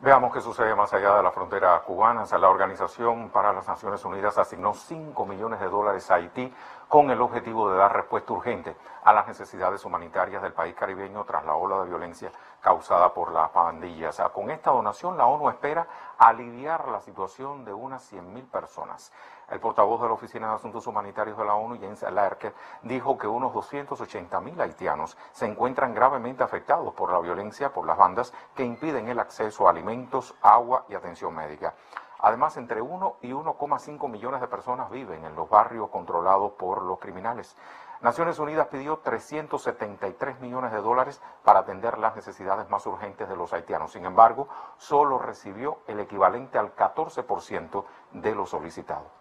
Veamos qué sucede más allá de la frontera cubana. La Organización para las Naciones Unidas asignó 5 millones de dólares a Haití con el objetivo de dar respuesta urgente a las necesidades humanitarias del país caribeño tras la ola de violencia causada por las pandillas. Con esta donación, la ONU espera aliviar la situación de unas 100.000 personas. El portavoz de la Oficina de Asuntos Humanitarios de la ONU, Jens Lerke, dijo que unos 280.000 haitianos se encuentran gravemente afectados por la violencia por las bandas que impiden el acceso a alimentos, agua y atención médica. Además, entre 1 y 1,5 millones de personas viven en los barrios controlados por los criminales. Naciones Unidas pidió 373 millones de dólares para atender las necesidades más urgentes de los haitianos. Sin embargo, solo recibió el equivalente al 14% de lo solicitado.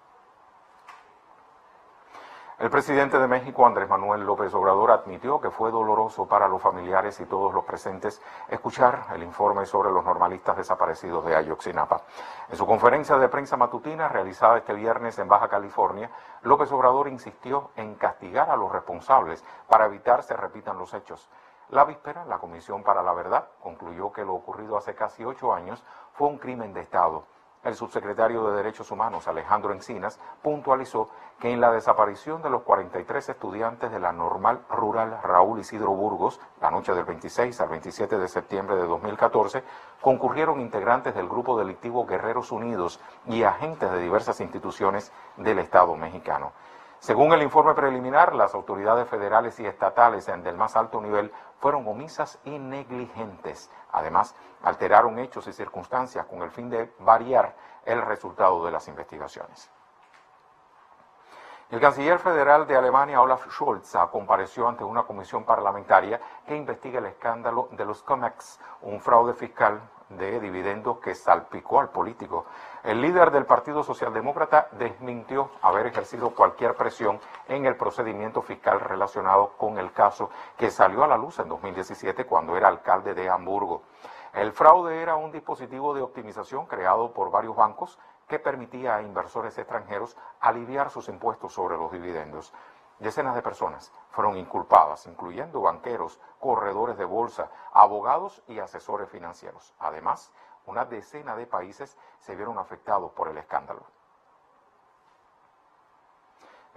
El presidente de México, Andrés Manuel López Obrador, admitió que fue doloroso para los familiares y todos los presentes escuchar el informe sobre los normalistas desaparecidos de Ayotzinapa. En su conferencia de prensa matutina realizada este viernes en Baja California, López Obrador insistió en castigar a los responsables para evitar se repitan los hechos. La víspera, la Comisión para la Verdad concluyó que lo ocurrido hace casi ocho años fue un crimen de Estado el subsecretario de Derechos Humanos, Alejandro Encinas, puntualizó que en la desaparición de los 43 estudiantes de la normal rural Raúl Isidro Burgos, la noche del 26 al 27 de septiembre de 2014, concurrieron integrantes del grupo delictivo Guerreros Unidos y agentes de diversas instituciones del Estado mexicano. Según el informe preliminar, las autoridades federales y estatales del más alto nivel fueron omisas y negligentes. Además, alteraron hechos y circunstancias con el fin de variar el resultado de las investigaciones. El canciller federal de Alemania, Olaf Scholz, compareció ante una comisión parlamentaria que investiga el escándalo de los COMEX, un fraude fiscal de dividendos que salpicó al político. El líder del Partido Socialdemócrata desmintió haber ejercido cualquier presión en el procedimiento fiscal relacionado con el caso que salió a la luz en 2017 cuando era alcalde de Hamburgo. El fraude era un dispositivo de optimización creado por varios bancos que permitía a inversores extranjeros aliviar sus impuestos sobre los dividendos. Decenas de personas fueron inculpadas, incluyendo banqueros, corredores de bolsa, abogados y asesores financieros. Además, una decena de países se vieron afectados por el escándalo.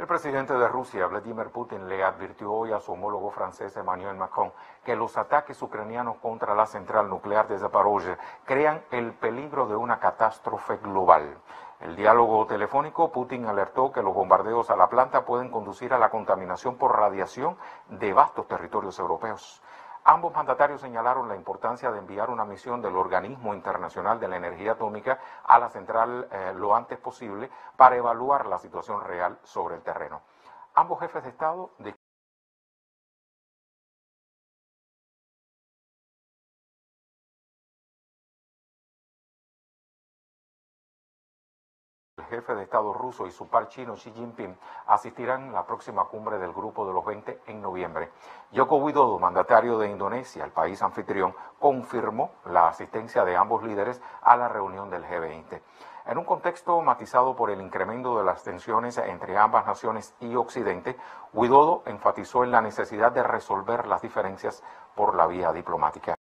El presidente de Rusia, Vladimir Putin, le advirtió hoy a su homólogo francés Emmanuel Macron que los ataques ucranianos contra la central nuclear de Zaporozhye crean el peligro de una catástrofe global. El diálogo telefónico, Putin alertó que los bombardeos a la planta pueden conducir a la contaminación por radiación de vastos territorios europeos. Ambos mandatarios señalaron la importancia de enviar una misión del Organismo Internacional de la Energía Atómica a la central eh, lo antes posible para evaluar la situación real sobre el terreno. Ambos jefes de Estado jefe de Estado ruso y su par chino Xi Jinping asistirán a la próxima cumbre del Grupo de los 20 en noviembre. Yoko Widodo, mandatario de Indonesia, el país anfitrión, confirmó la asistencia de ambos líderes a la reunión del G20. En un contexto matizado por el incremento de las tensiones entre ambas naciones y Occidente, Widodo enfatizó en la necesidad de resolver las diferencias por la vía diplomática.